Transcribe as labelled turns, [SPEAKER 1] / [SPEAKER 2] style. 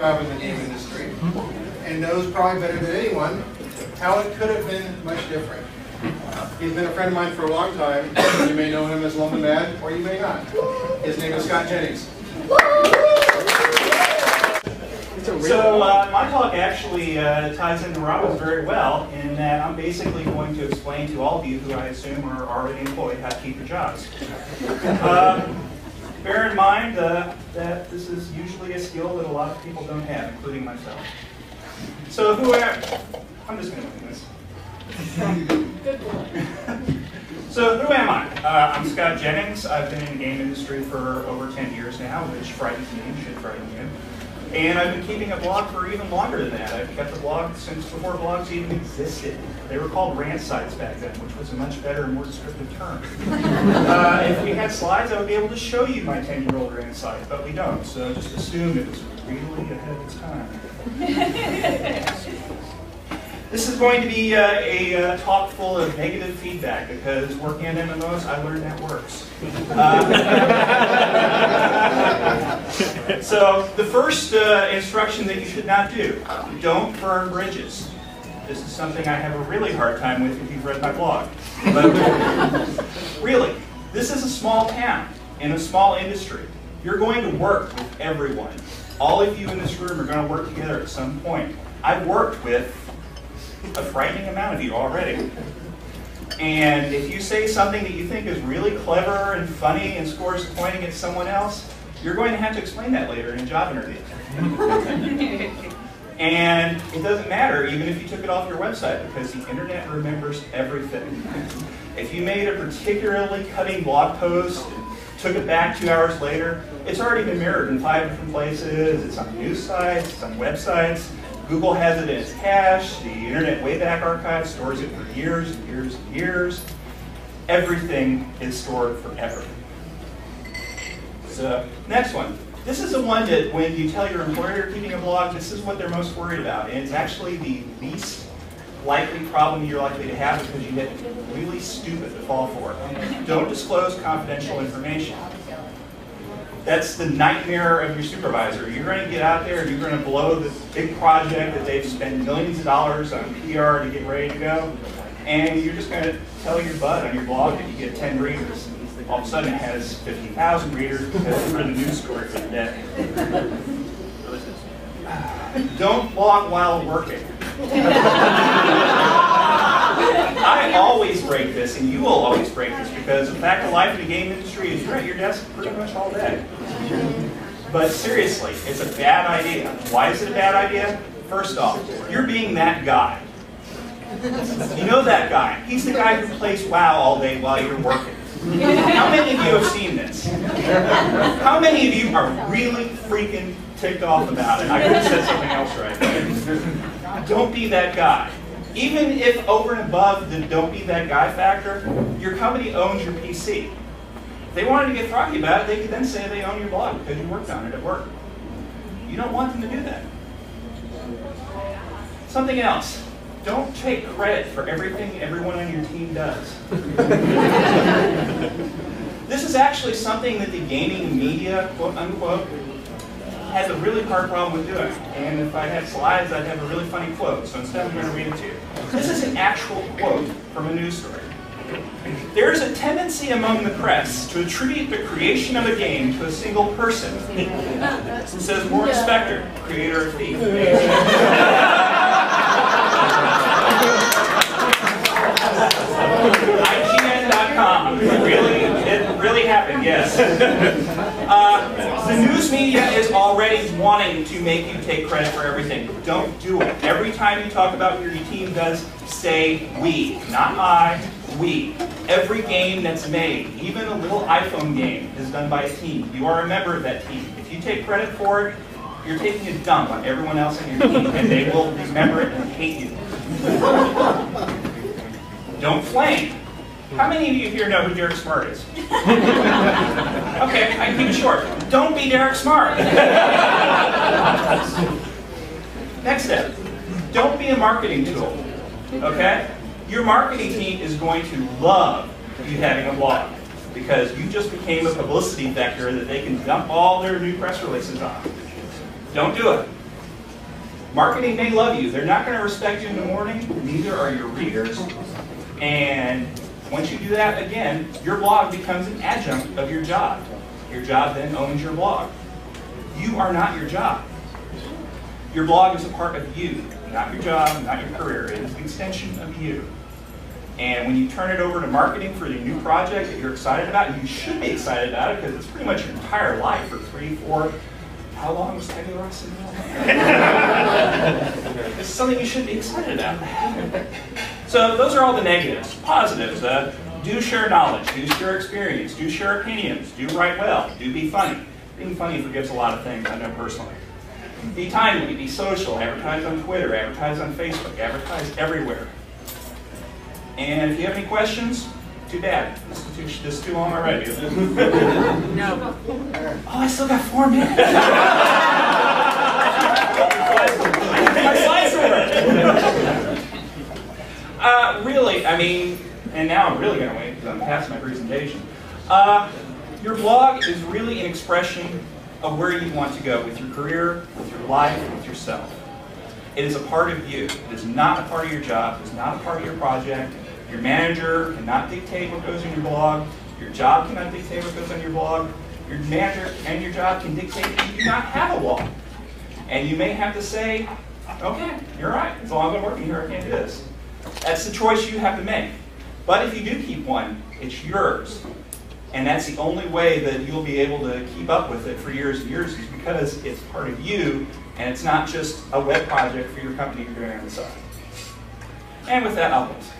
[SPEAKER 1] job in the game industry and knows probably better than anyone how it could have been much different. He's been a friend of mine for a long time. You may know him as Lum the Mad, or you may not. His name is Scott Jennings.
[SPEAKER 2] So uh, my talk actually uh, ties into Robin's very well in that I'm basically going to explain to all of you who I assume are already employed how to keep your jobs. Um, bear in mind uh, that this is usually a skill that a lot of people don't have, including myself. So who am I'm just going to do this. Good boy. so who am I? Uh, I'm Scott Jennings. I've been in the game industry for over 10 years now, which frightens me and should frighten you. And I've been keeping a blog for even longer than that. I've kept a blog since before blogs even existed. They were called rant sites back then, which was a much better and more descriptive term. uh, if we had slides, I would be able to show you my 10-year-old rant site, but we don't. So just assume it was really ahead of its time. This is going to be uh, a uh, talk full of negative feedback because working on MMOs, I learned that works. Uh, so the first uh, instruction that you should not do, don't burn bridges. This is something I have a really hard time with if you've read my blog. But really, this is a small town in a small industry. You're going to work with everyone. All of you in this room are going to work together at some point. I've worked with a frightening amount of you already. And if you say something that you think is really clever and funny and scores a point against someone else, you're going to have to explain that later in a job interview. and it doesn't matter even if you took it off your website because the internet remembers everything. If you made a particularly cutting blog post and took it back two hours later, it's already been mirrored in five different places. It's on news sites, it's on websites. Google has it in its cache. The Internet Wayback Archive stores it for years and years and years. Everything is stored forever. So, next one. This is the one that when you tell your employer you're keeping a blog, this is what they're most worried about. And it's actually the least likely problem you're likely to have because you get really stupid to fall for. Don't disclose confidential information. That's the nightmare of your supervisor. You're going to get out there and you're going to blow this big project that they've spent millions of dollars on PR to get ready to go, and you're just going to tell your bud on your blog that you get 10 readers. All of a sudden it has 50,000 readers because you're the news story for the day. Don't blog while working. I always break this, and you will always break this, because the fact of life in the game industry is you're at your desk pretty much all day. But seriously, it's a bad idea. Why is it a bad idea? First off, you're being that guy. You know that guy. He's the guy who plays WoW all day while you're working. How many of you have seen this? How many of you are really freaking ticked off about it? I could have said something else right. Don't be that guy. Even if over and above the don't be that guy factor, your company owns your PC. If they wanted to get froggy about it, they could then say they own your blog because you worked on it at work. You don't want them to do that. Something else. Don't take credit for everything everyone on your team does. this is actually something that the gaming media, quote unquote, has a really hard problem with doing. And if I had slides, I'd have a really funny quote. So instead, I'm going to read it to you. This is an actual quote from a news story. There is a tendency among the press to attribute the creation of a game to a single person. says Warren Spector, creator of Thief. IGN.com. Really, it really happened, yes. Uh, the news media is already wanting to make you take credit for everything. Don't do it. Every time you talk about what your team does, say we, not I, we. Every game that's made, even a little iPhone game, is done by a team. You are a member of that team. If you take credit for it, you're taking a dump on everyone else in your team, and they will remember it and hate you. Don't flame. How many of you here know who Derek Smart is? okay, I can keep it short. Don't be Derek Smart. Next step. Don't be a marketing tool. Okay? Your marketing team is going to love you having a blog because you just became a publicity vector that they can dump all their new press releases on. Don't do it. Marketing may love you. They're not going to respect you in the morning. Neither are your readers. And once you do that again, your blog becomes an adjunct of your job. Your job then owns your blog. You are not your job. Your blog is a part of you, not your job, not your career. It is an extension of you. And when you turn it over to marketing for the new project that you're excited about, you should be excited about it because it's pretty much your entire life for three, four, how long was Teddy Ross in It's something you should be excited about. So those are all the negatives. Positives, uh, do share knowledge, do share experience, do share opinions, do write well, do be funny. Being funny forgives a lot of things, I know personally. Be timely, be social, advertise on Twitter, advertise on Facebook, advertise everywhere. And if you have any questions, too bad. This is too, this is too long already.
[SPEAKER 3] No.
[SPEAKER 2] Oh, I still got four minutes. My slides are working. Uh, really, I mean, and now I'm really going to wait because I'm past my presentation. Uh, your blog is really an expression of where you want to go with your career, with your life, with yourself. It is a part of you. It is not a part of your job. It is not a part of your project. Your manager cannot dictate what goes in your blog. Your job cannot dictate what goes on your blog. Your manager and your job can dictate that you do not have a blog. And you may have to say, okay, you're right. Long as I'm working here, I can't do this. That's the choice you have to make. But if you do keep one, it's yours. And that's the only way that you'll be able to keep up with it for years and years is because it's part of you and it's not just a web project for your company you're doing on the side. And with that, I'll close.